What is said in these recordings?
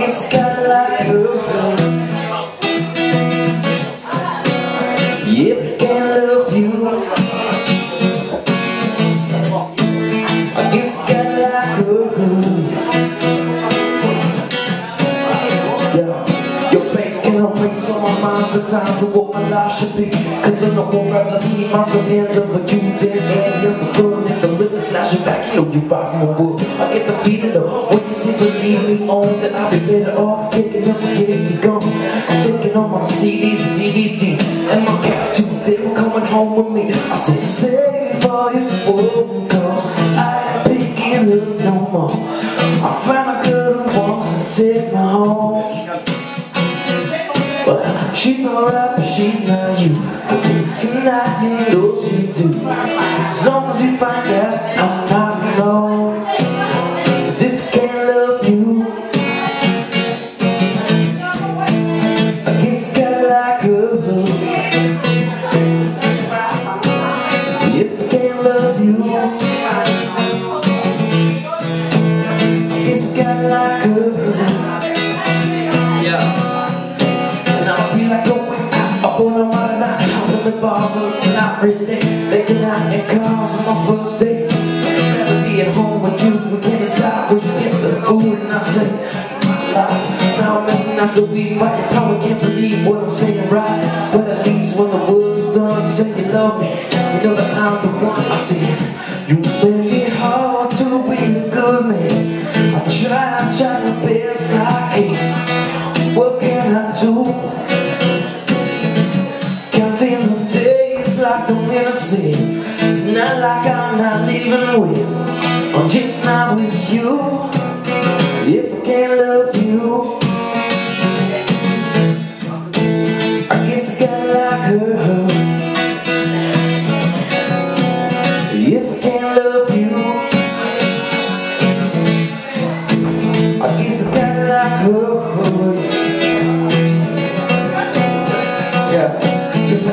I guess I got like. If I can't love you, I guess I like. Yeah. Your face can't wait so my mind's designed to what my life should be Cause I know I'd rather see myself end up with you dead and you're the listen flashing back You know you rock my world I get the feeling though when you leave me on That I'll be better off picking up and getting you gone Taking all my CDs and DVDs And my cats too, they were coming home with me. I said save all your phone calls. I ain't picking up no more. I found a girl who wants to take me home well, she's alright, but she's not you. Tonight, you know I I gotta like her. Yeah. And I feel like going out. Up on a modern night Out. In the bars looking out every day Making out in cars on my first date. Never be at home with you We can't decide where you get the food And I say, my life Now I'm missing out to be right. You probably can't believe what I'm saying right? But at least when the words are done You say you love me. You know that I'm the one I say, you make I the best I can. What can I do? Counting the days like I'm innocent It's not like I'm not living with I'm just not with you. If I can't love you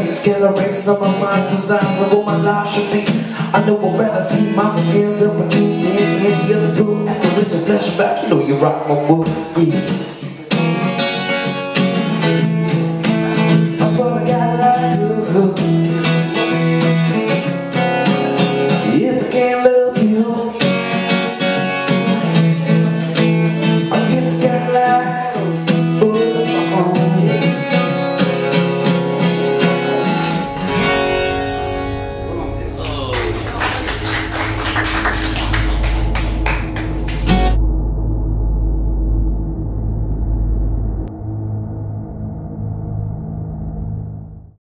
a scale erase on my mind designs of what my life should be. I know I'd rather see myself end up with you than any other girl. After a flashback, you know you rock my world, yeah.